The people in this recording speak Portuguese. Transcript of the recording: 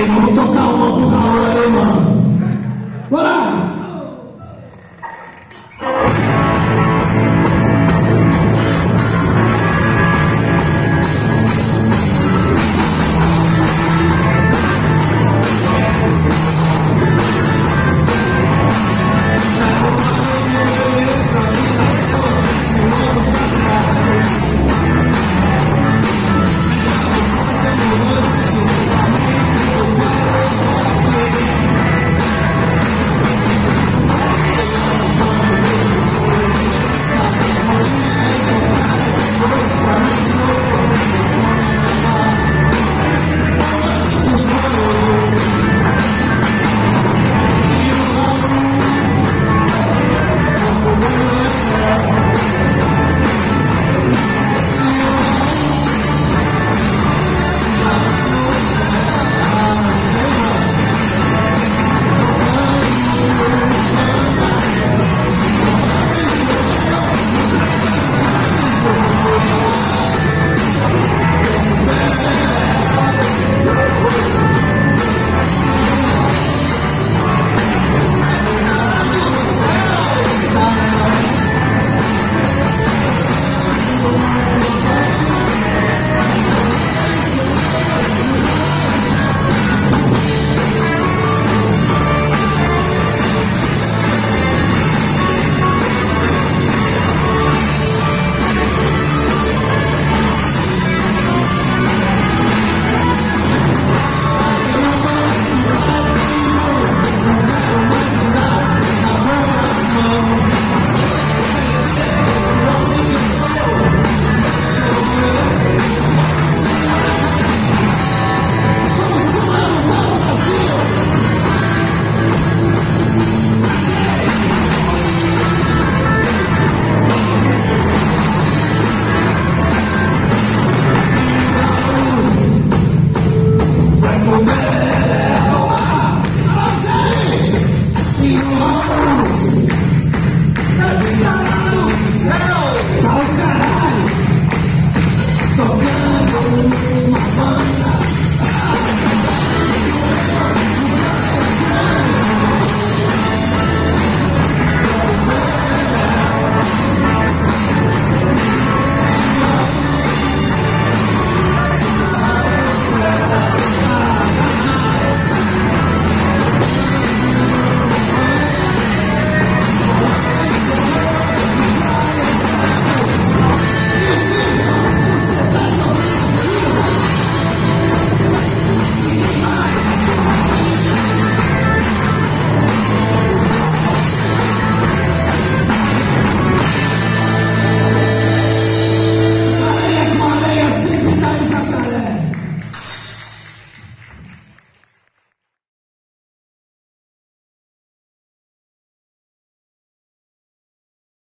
Eu vamos tocar uma